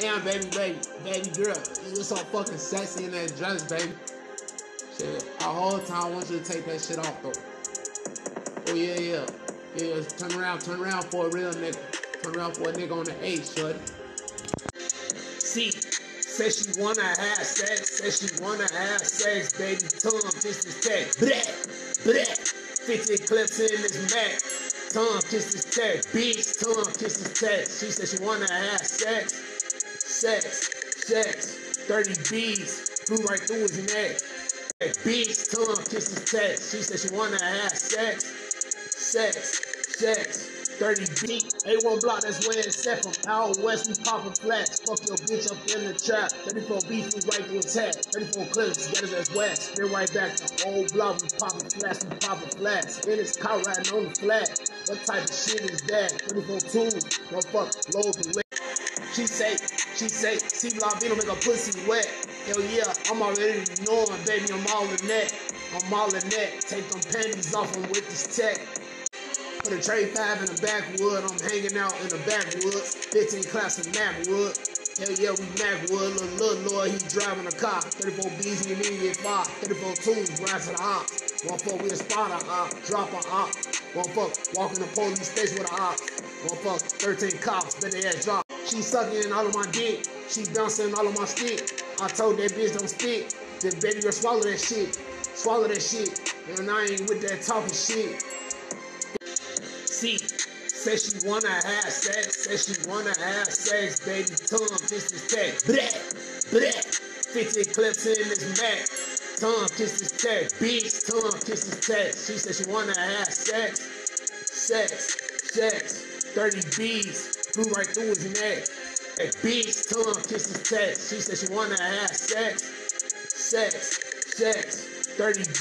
Damn, baby, baby, baby girl, you look so fucking sexy in that dress, baby. Shit, the whole time I want you to take that shit off, though. Oh, yeah, yeah. Yeah, turn around, turn around for a real nigga. Turn around for a nigga on the eight, shorty. See, says she wanna have sex, says she wanna have sex, baby. Tongue, kiss his tech. Bleh, bleh. 50 clips in this Mac. Tongue, kiss his tech. Bitch, tongue, kiss his tech. She said she wanna have sex, sex, sex. 30 B's flew right through his neck. That Bitch, kiss his tech. She said she wanna have sex, sex, sex. 30 beat, A1 block, that's where it's set from. Out west, we poppin' flats. Fuck your bitch up in the trap. 34 beef, we right through attack. 34 clips, get it as west. Spin right back old block, we poppin' flats, we poppin' flats. In his car riding on the flat. What type of shit is that? 34 tools, don't fuck, loads lit. She say, she say, see Lavino make a pussy wet. Hell yeah, I'm already knowing, baby, I'm all in that. I'm all in that. Take them panties off, I'm with this tech. Put a tray five in the backwood. I'm hanging out in the backwoods. 15 class of Macwood. Hell yeah, we Macwood. Little, little Lord, he driving a car. 34 B's, he need get five. 34 twos, ride to the ops. One fuck, we a spot a op. Drop a op. One fuck, walk in the police station with a op. One fuck, 13 cops, bet they ass drop. She sucking all of my dick. She bouncing all of my stick. I told that bitch don't spit. Then baby girl swallow that shit. Swallow that shit. And I ain't with that talking shit. See, says she wanna have sex, says she wanna have sex, baby. Tongue, tech. Bleh, bleh. 50 clips in this Mac. Tongue, kiss his tech. Bitch, tongue, kiss his tech. She said she wanna have sex, sex, sex. 30 B's flew right through his neck. That bitch, tongue, kiss his tech. She said she wanna have sex, sex, sex. 30 B's.